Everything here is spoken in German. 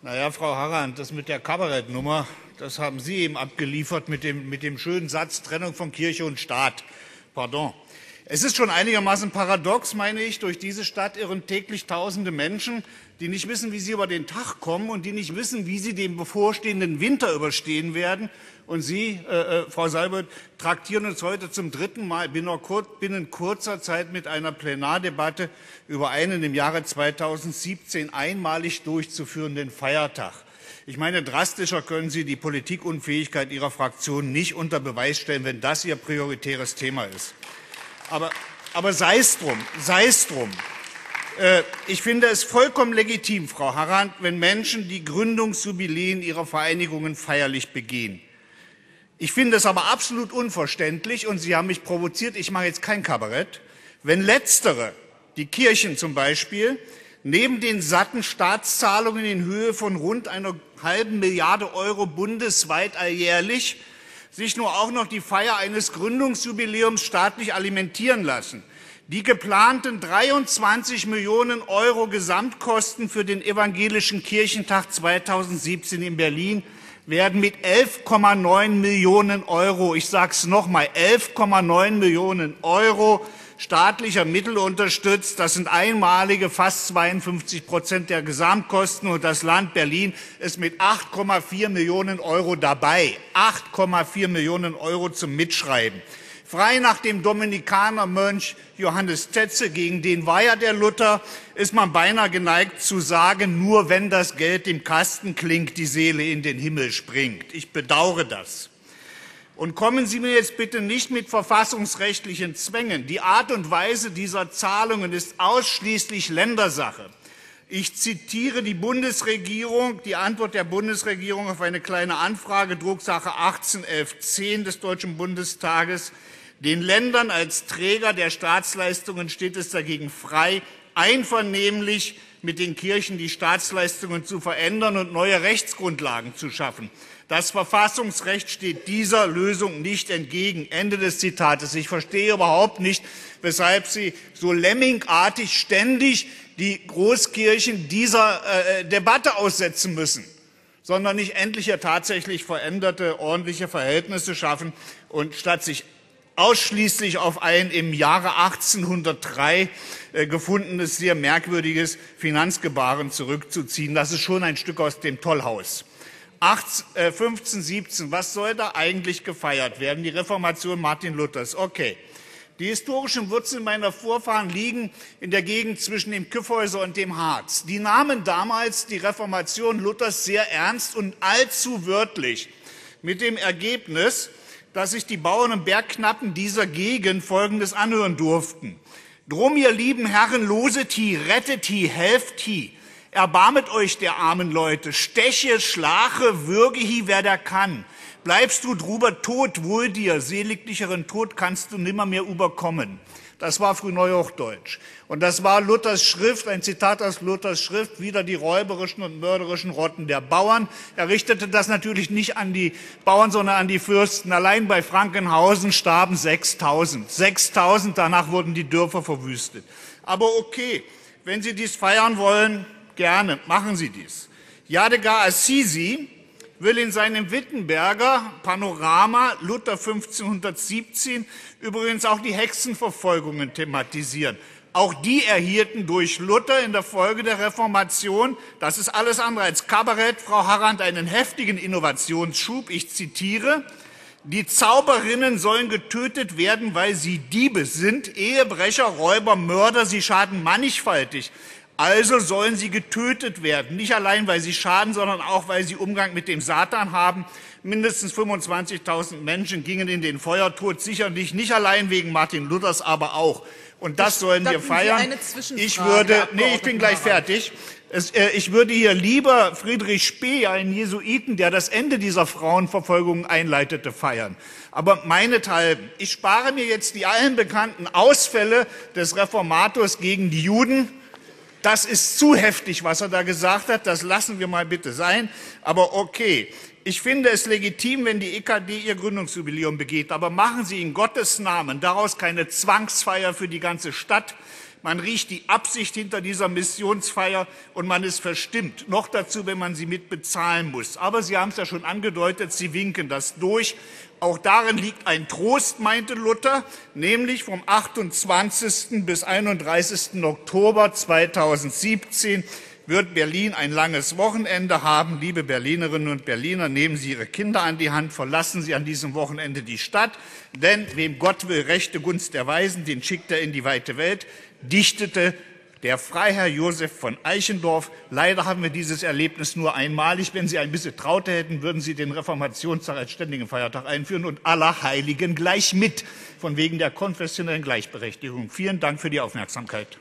Naja, Frau Harrand, das mit der Kabarettnummer, das haben Sie eben abgeliefert mit dem, mit dem schönen Satz Trennung von Kirche und Staat. Pardon. Es ist schon einigermaßen paradox, meine ich, durch diese Stadt irren täglich tausende Menschen, die nicht wissen, wie sie über den Tag kommen und die nicht wissen, wie sie den bevorstehenden Winter überstehen werden. Und Sie, äh, äh Frau Seibert, traktieren uns heute zum dritten Mal binnen kurzer Zeit mit einer Plenardebatte über einen im Jahre 2017 einmalig durchzuführenden Feiertag. Ich meine, drastischer können Sie die Politikunfähigkeit Ihrer Fraktion nicht unter Beweis stellen, wenn das Ihr prioritäres Thema ist. Aber, aber sei es drum, sei es drum. Äh, ich finde es vollkommen legitim, Frau Harrand, wenn Menschen die Gründungsjubiläen ihrer Vereinigungen feierlich begehen. Ich finde es aber absolut unverständlich, und Sie haben mich provoziert, ich mache jetzt kein Kabarett, wenn Letztere, die Kirchen zum Beispiel, neben den satten Staatszahlungen in Höhe von rund einer halben Milliarde Euro bundesweit alljährlich sich nur auch noch die Feier eines Gründungsjubiläums staatlich alimentieren lassen. Die geplanten 23 Millionen Euro Gesamtkosten für den Evangelischen Kirchentag 2017 in Berlin werden mit 11,9 Millionen Euro, ich sage es nochmal, 11,9 Millionen Euro staatlicher Mittel unterstützt. Das sind einmalige fast 52 Prozent der Gesamtkosten und das Land Berlin ist mit 8,4 Millionen Euro dabei. 8,4 Millionen Euro zum Mitschreiben. Frei nach dem Dominikanermönch Johannes Tetze, gegen den war ja der Luther, ist man beinahe geneigt zu sagen, nur wenn das Geld im Kasten klingt, die Seele in den Himmel springt. Ich bedauere das. Und kommen Sie mir jetzt bitte nicht mit verfassungsrechtlichen Zwängen. Die Art und Weise dieser Zahlungen ist ausschließlich Ländersache. Ich zitiere die Bundesregierung, die Antwort der Bundesregierung auf eine kleine Anfrage, Drucksache 181110 des Deutschen Bundestages. Den Ländern als Träger der Staatsleistungen steht es dagegen frei, einvernehmlich mit den Kirchen die Staatsleistungen zu verändern und neue Rechtsgrundlagen zu schaffen. Das Verfassungsrecht steht dieser Lösung nicht entgegen. Ende des Zitates. Ich verstehe überhaupt nicht, weshalb Sie so lemmingartig ständig die Großkirchen dieser äh, Debatte aussetzen müssen, sondern nicht endlich ja tatsächlich veränderte, ordentliche Verhältnisse schaffen und statt sich ausschließlich auf ein im Jahre 1803 äh, gefundenes, sehr merkwürdiges Finanzgebaren zurückzuziehen. Das ist schon ein Stück aus dem Tollhaus. 18, 15, 17, was soll da eigentlich gefeiert werden? Die Reformation Martin Luthers. Okay. Die historischen Wurzeln meiner Vorfahren liegen in der Gegend zwischen dem Kyffhäuser und dem Harz. Die nahmen damals die Reformation Luthers sehr ernst und allzu wörtlich. Mit dem Ergebnis, dass sich die Bauern und Bergknappen dieser Gegend Folgendes anhören durften. Drum, ihr lieben Herren, loset hi, rettet hi, helft hi. Erbarmet euch der armen Leute, steche, schlache, würge hi, wer da kann. Bleibst du drüber tot, wohl dir, seliglicheren Tod kannst du nimmermehr überkommen. Das war Frühneuhochdeutsch. Und das war Luthers Schrift, ein Zitat aus Luthers Schrift, wieder die räuberischen und mörderischen Rotten der Bauern. Er richtete das natürlich nicht an die Bauern, sondern an die Fürsten. Allein bei Frankenhausen starben 6000. 6000, danach wurden die Dörfer verwüstet. Aber okay, wenn Sie dies feiern wollen, gerne, machen Sie dies. Jadegar Assisi will in seinem Wittenberger Panorama Luther 1517 übrigens auch die Hexenverfolgungen thematisieren. Auch die erhielten durch Luther in der Folge der Reformation, das ist alles andere als Kabarett, Frau Harrand, einen heftigen Innovationsschub. Ich zitiere, die Zauberinnen sollen getötet werden, weil sie Diebe sind, Ehebrecher, Räuber, Mörder, sie schaden mannigfaltig. Also sollen sie getötet werden, nicht allein, weil sie schaden, sondern auch, weil sie Umgang mit dem Satan haben. Mindestens 25.000 Menschen gingen in den Feuertod, sicherlich nicht allein wegen Martin Luthers, aber auch. Und das sollen wir feiern. Ich würde, nee, ich bin gleich fertig. Es, äh, ich würde hier lieber Friedrich Spee, einen Jesuiten, der das Ende dieser Frauenverfolgung einleitete, feiern. Aber meinethalben, ich spare mir jetzt die allen bekannten Ausfälle des Reformators gegen die Juden das ist zu heftig, was er da gesagt hat. Das lassen wir mal bitte sein. Aber okay. Ich finde es legitim, wenn die EKD ihr Gründungsjubiläum begeht. Aber machen Sie in Gottes Namen daraus keine Zwangsfeier für die ganze Stadt. Man riecht die Absicht hinter dieser Missionsfeier und man ist verstimmt. Noch dazu, wenn man sie mit bezahlen muss. Aber Sie haben es ja schon angedeutet, Sie winken das durch. Auch darin liegt ein Trost, meinte Luther, nämlich vom 28. bis 31. Oktober 2017 wird Berlin ein langes Wochenende haben. Liebe Berlinerinnen und Berliner, nehmen Sie Ihre Kinder an die Hand, verlassen Sie an diesem Wochenende die Stadt, denn wem Gott will, rechte Gunst erweisen, den schickt er in die weite Welt, dichtete der Freiherr Josef von Eichendorff. Leider haben wir dieses Erlebnis nur einmalig. Wenn Sie ein bisschen Traute hätten, würden Sie den Reformationstag als ständigen Feiertag einführen und aller Heiligen gleich mit, von wegen der konfessionellen Gleichberechtigung. Vielen Dank für die Aufmerksamkeit.